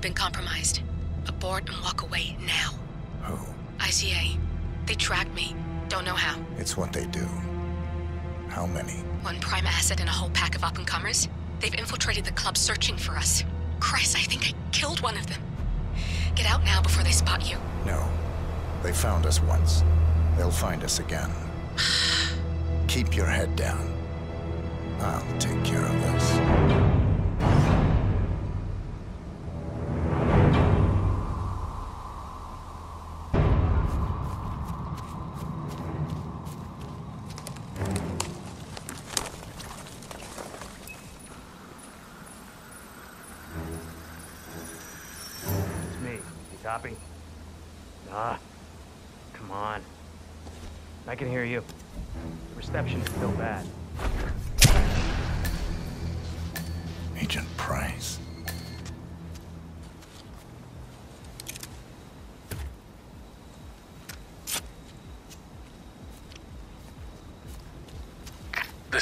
We've been compromised. Abort and walk away now. Who? ICA. They tracked me. Don't know how. It's what they do. How many? One prime asset and a whole pack of up-and-comers. They've infiltrated the club searching for us. Christ, I think I killed one of them. Get out now before they spot you. No. They found us once. They'll find us again. Keep your head down. I'll take care of this.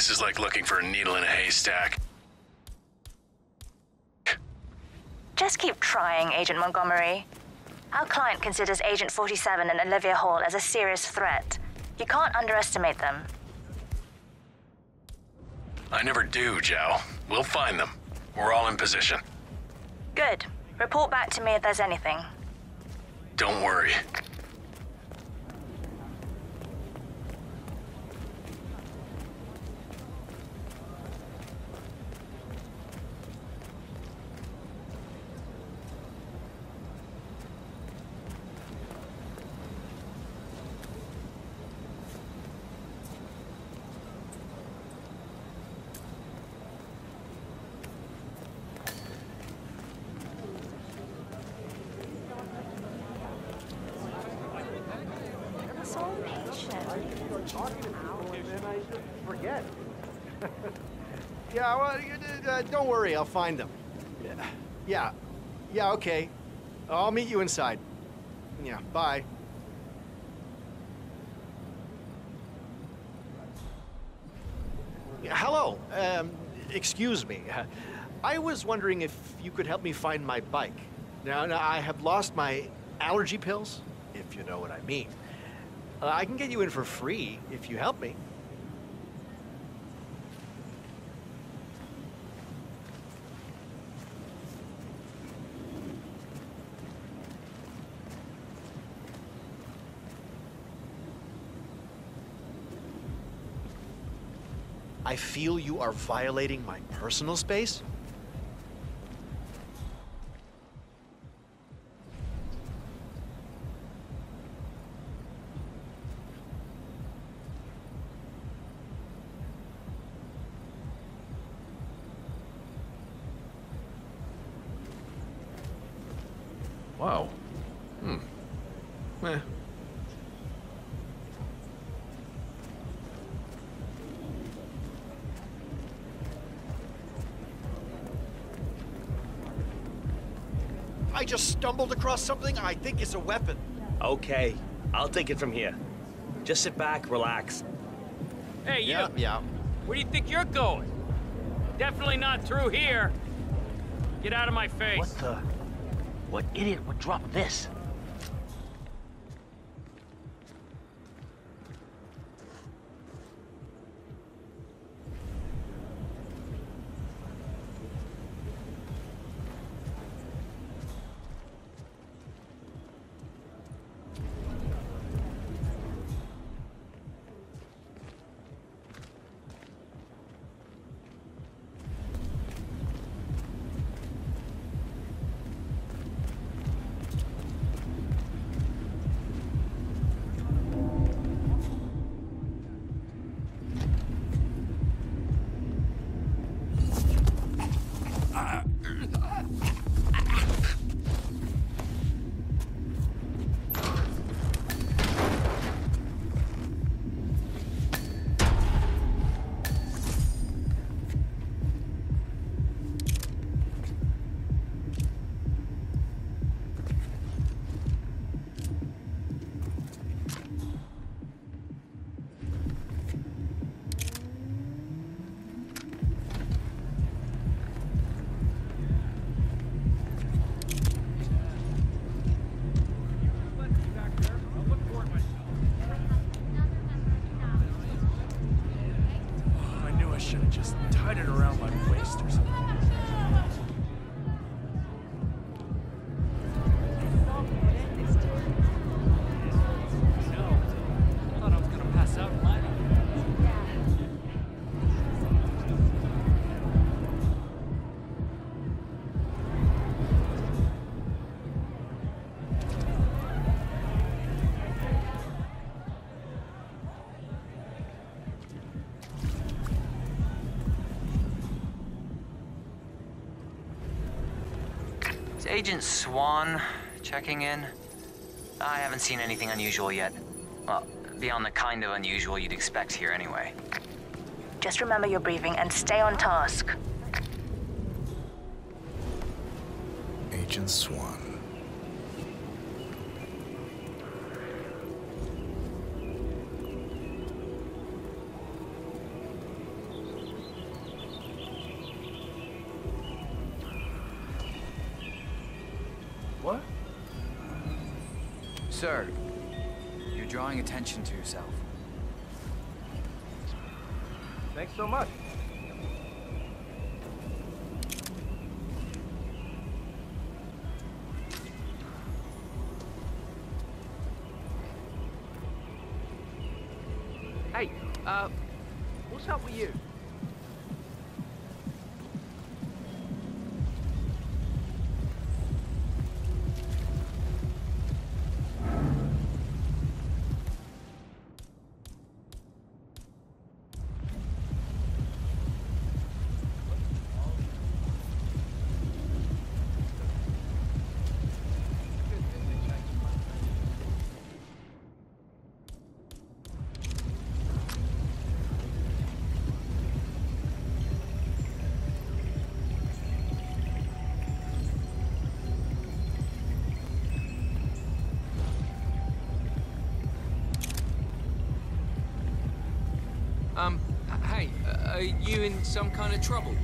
This is like looking for a needle in a haystack. Just keep trying, Agent Montgomery. Our client considers Agent 47 and Olivia Hall as a serious threat. You can't underestimate them. I never do, Joe. We'll find them. We're all in position. Good. Report back to me if there's anything. Don't worry. So patient. Forget. yeah, well, you- uh, don't worry, I'll find them. Yeah, yeah, okay. I'll meet you inside. Yeah, bye. Hello, um, excuse me. I was wondering if you could help me find my bike. Now, now I have lost my allergy pills, if you know what I mean. Uh, I can get you in for free if you help me. I feel you are violating my personal space. Just stumbled across something I think is a weapon. Okay, I'll take it from here. Just sit back, relax. Hey, you! Yeah, yeah. Where do you think you're going? Definitely not through here. Get out of my face. What the? What idiot would drop this? Agent Swan checking in? I haven't seen anything unusual yet. Well, beyond the kind of unusual you'd expect here anyway. Just remember your breathing and stay on task. Agent Swan. Sir, you're drawing attention to yourself. Thanks so much. Um, hey, are you in some kind of trouble?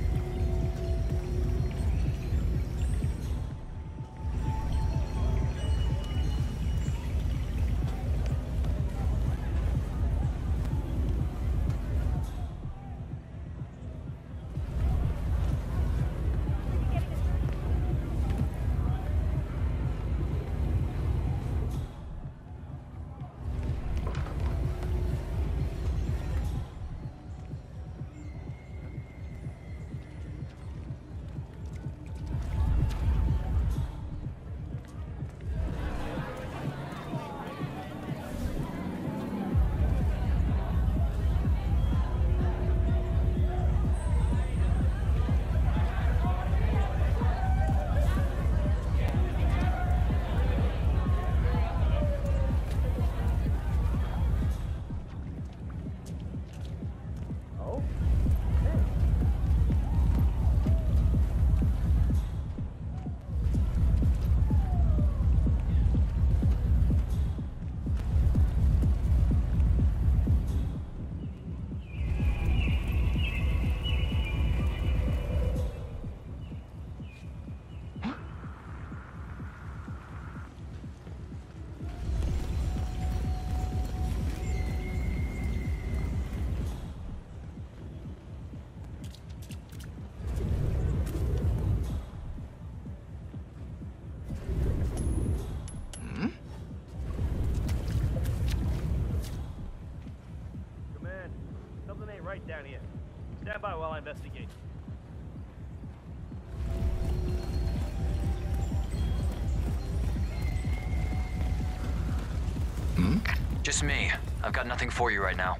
Just me. I've got nothing for you right now.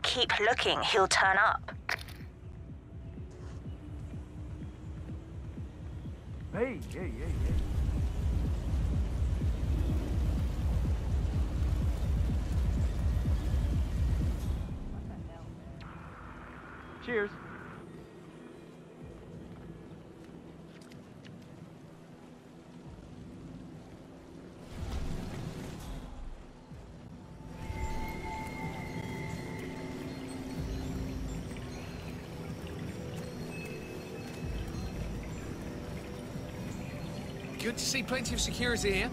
Keep looking, he'll turn up. Hey, hey, hey, hey. Cheers. Good to see plenty of security here.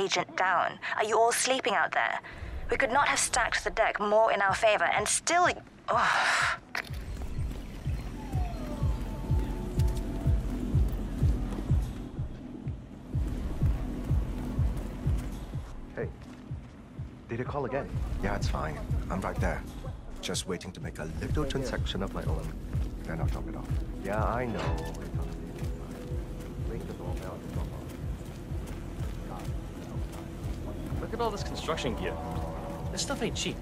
Agent down. Are you all sleeping out there? We could not have stacked the deck more in our favor and still. Oh. Hey, did you call again? Yeah, it's fine. I'm right there. Just waiting to make a little transaction of my own. Then I'll drop it off. Yeah, I know. At all this construction gear. This stuff ain't cheap.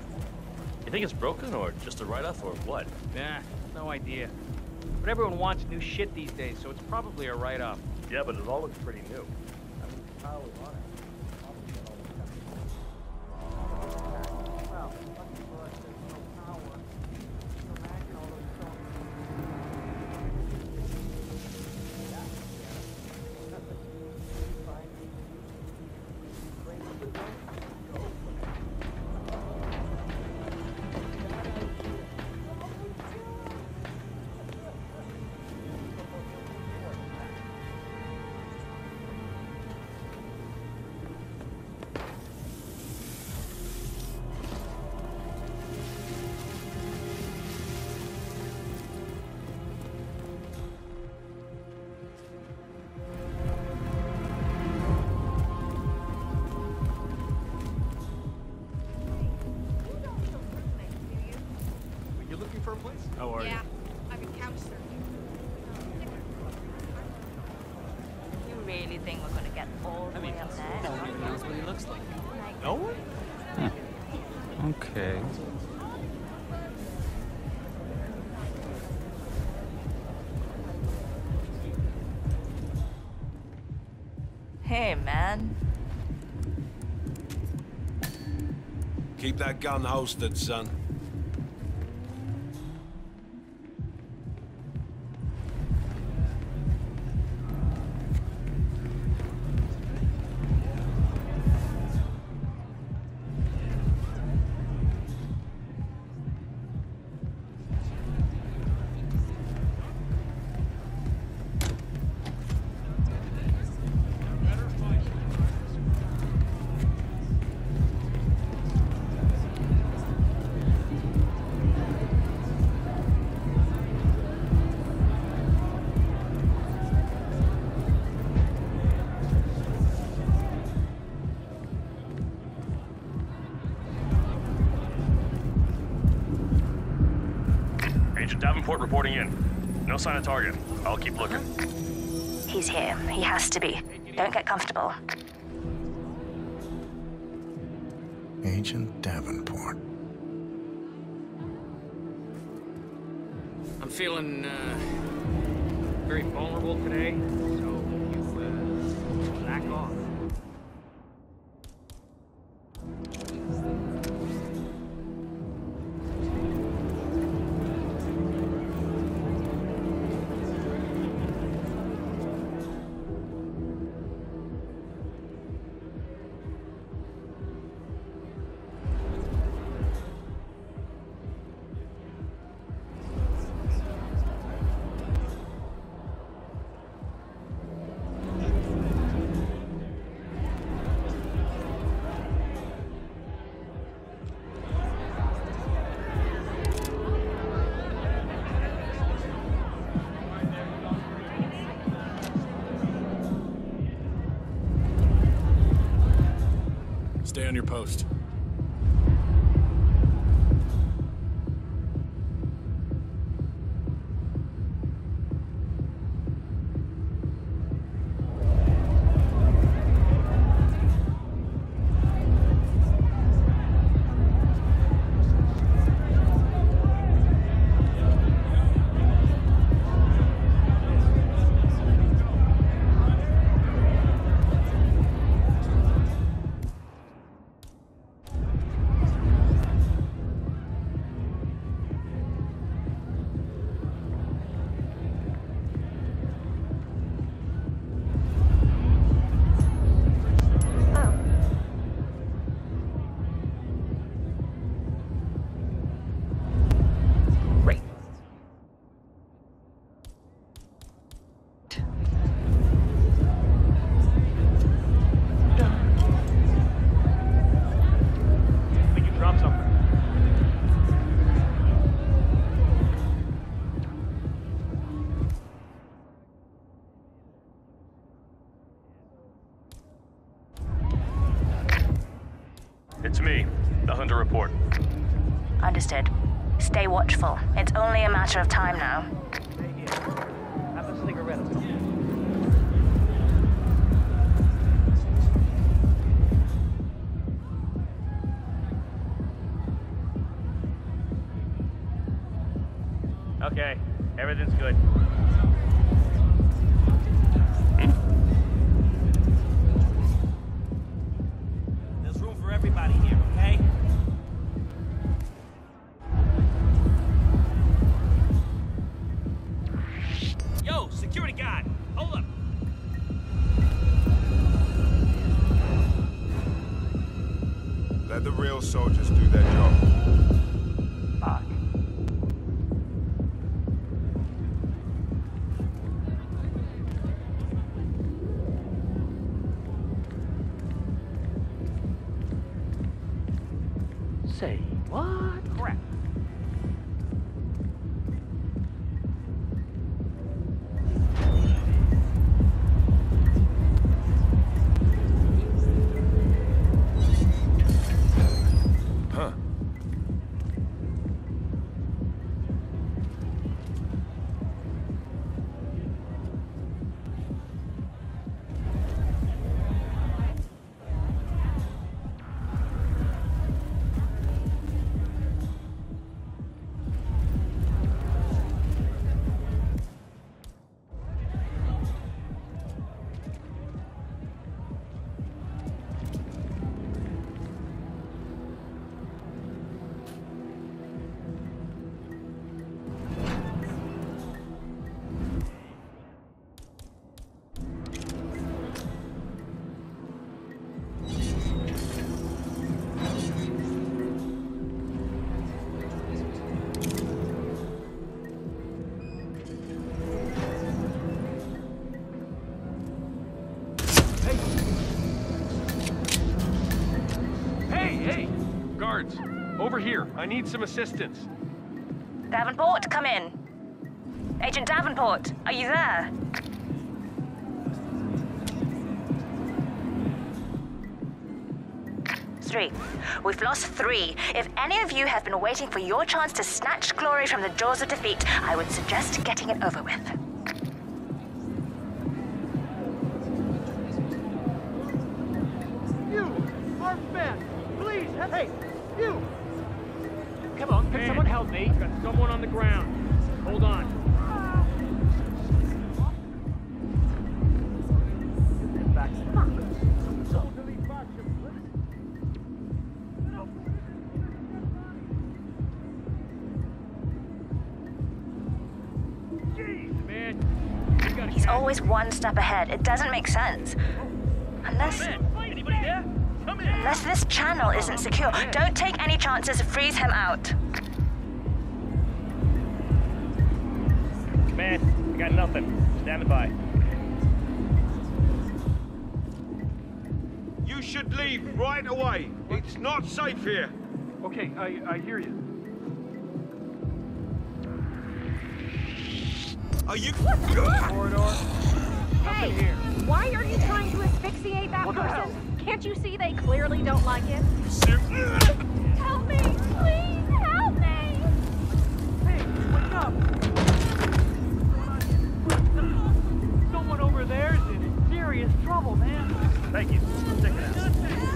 You think it's broken or just a write-off or what? Nah, no idea. But everyone wants new shit these days, so it's probably a write-off. Yeah, but it all looks pretty new. I You Hey, man. Keep that gun holstered, son. Agent Davenport reporting in. No sign of target. I'll keep looking. He's here. He has to be. Don't get comfortable. Agent Davenport. I'm feeling uh, very vulnerable today, on your post. Watchful. It's only a matter of time now. Need some assistance. Davenport, come in. Agent Davenport, are you there? Three. We've lost three. If any of you have been waiting for your chance to snatch glory from the jaws of defeat, I would suggest getting it over with. Always one step ahead. It doesn't make sense. Unless. Anybody there? Come in. Unless this channel isn't secure, don't take any chances. Freeze him out. Man, I got nothing. Stand by. You should leave right away. It's not safe here. Okay, I, I hear you. Are you... what the corridor? Hey, why are you trying to asphyxiate that person? Can't you see they clearly don't like it? Help me! Please help me! Hey, wake up! Someone over there's in serious trouble, man. Thank you. Check it out.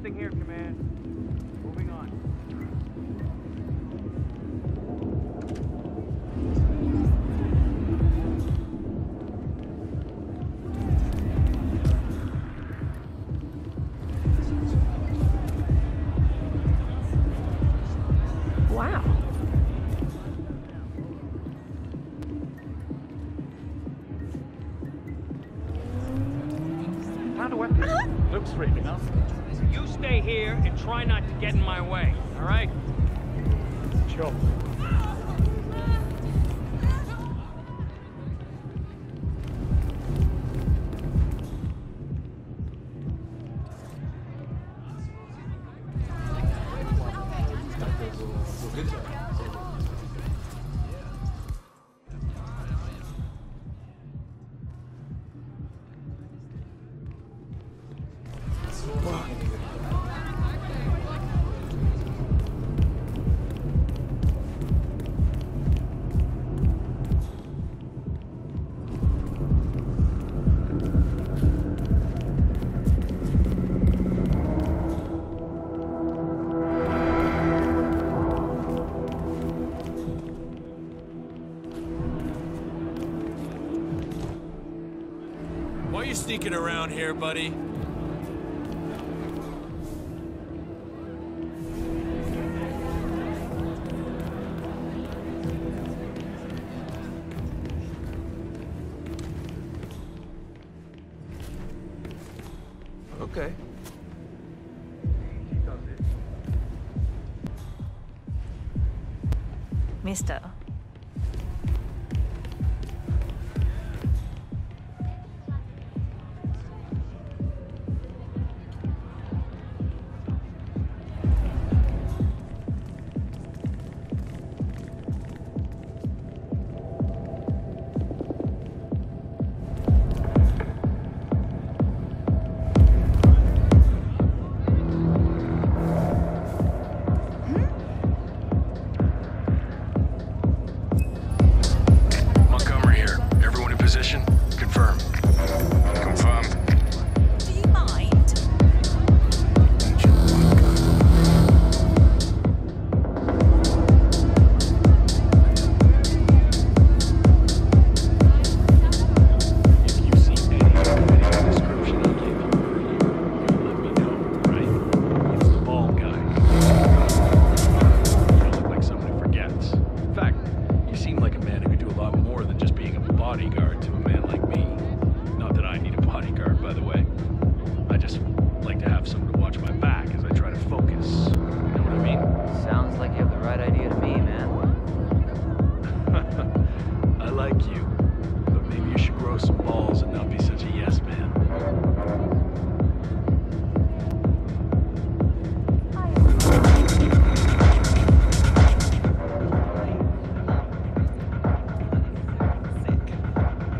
Nothing here, Command. Sneaking around here, buddy?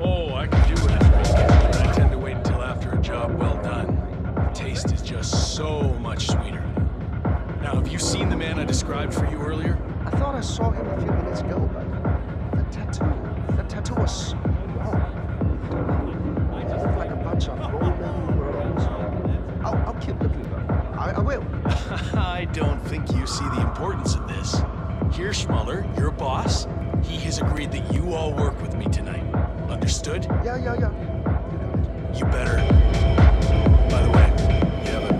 Oh, I can do it in a brisket, but I tend to wait until after a job well done. The taste is just so much sweeter. Now, have you seen the man I described for you earlier? I thought I saw him a few minutes ago, but the tattoo, the tattoo was wrong. It looked like a bunch of. I'll, I'll keep looking though. I, I will. I don't think you see the importance of this. Here, Schmuller, your boss, he has agreed that you all work with me tonight. Understood? Yeah, yeah, yeah. You better. By the way, you have a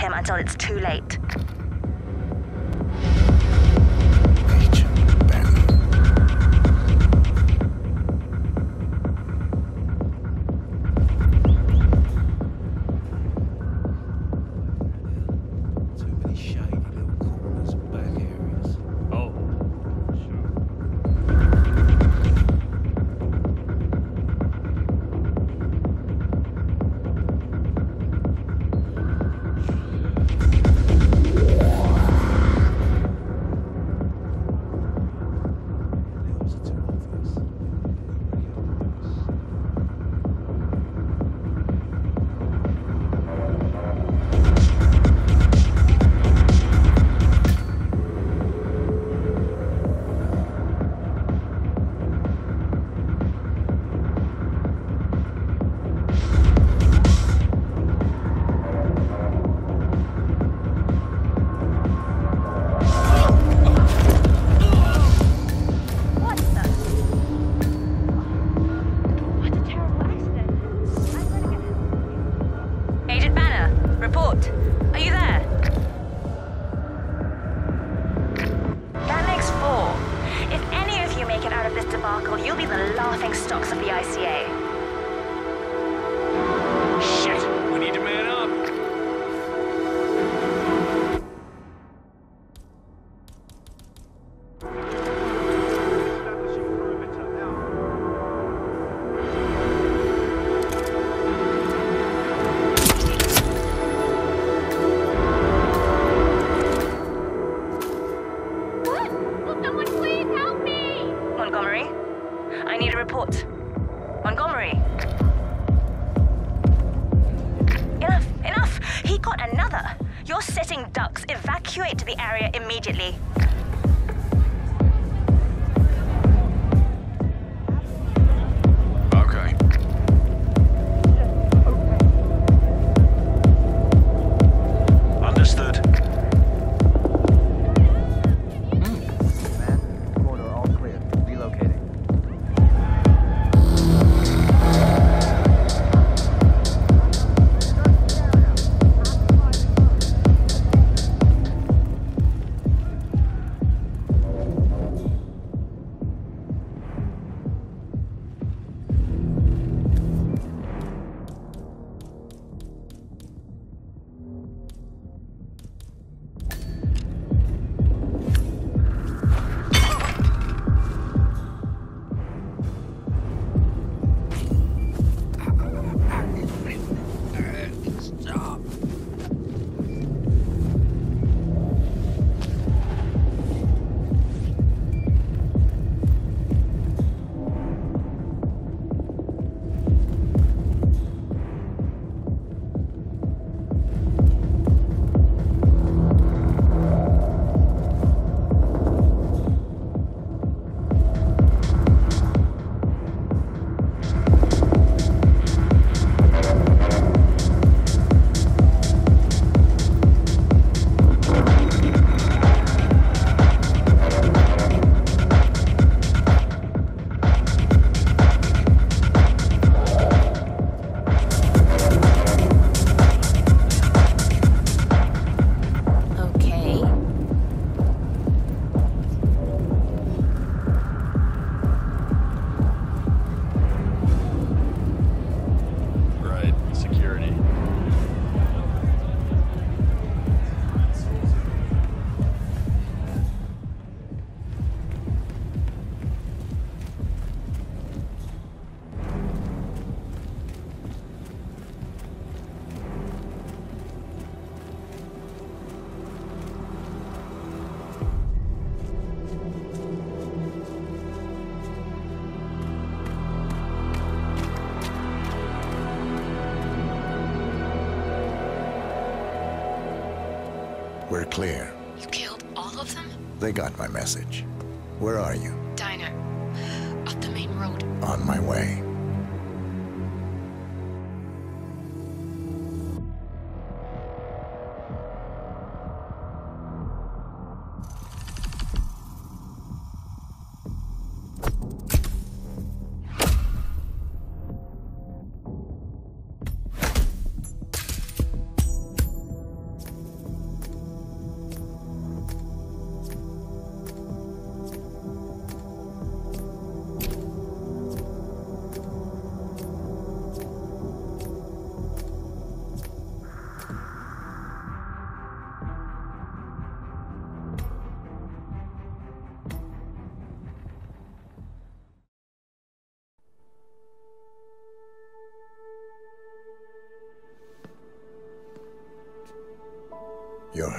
him until it's too late. We're clear. You killed all of them? They got my message. Where are you? Diner. Up the main road. On my way.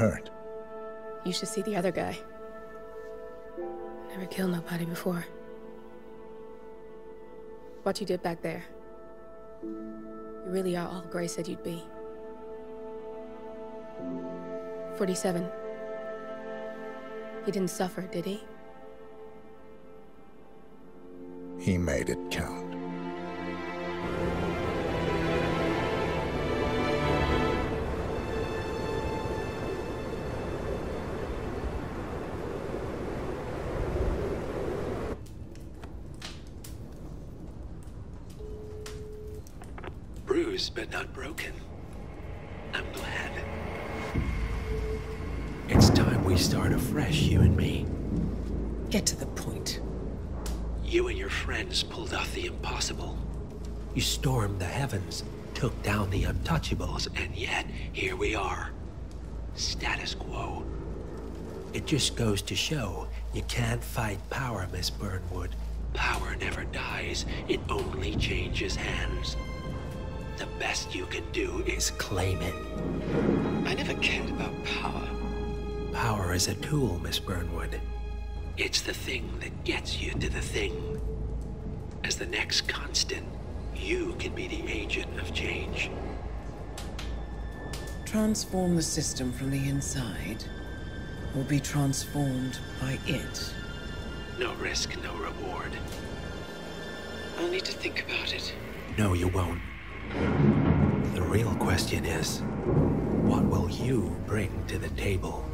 Hurt. You should see the other guy. Never killed nobody before. What you did back there. You really are all Grey said you'd be. 47. He didn't suffer, did he? He made it count. Pulled off the impossible. You stormed the heavens, took down the untouchables, And yet, here we are. Status quo. it just goes to show you can't fight power, Miss Burnwood. Power never dies, it only changes hands. The best you can do is Claim it. I never cared about power. Power is a tool, Miss Burnwood. It's the thing that gets you to the thing. As the next constant, you can be the agent of change. Transform the system from the inside, or be transformed by it. No risk, no reward. I'll need to think about it. No, you won't. The real question is, what will you bring to the table?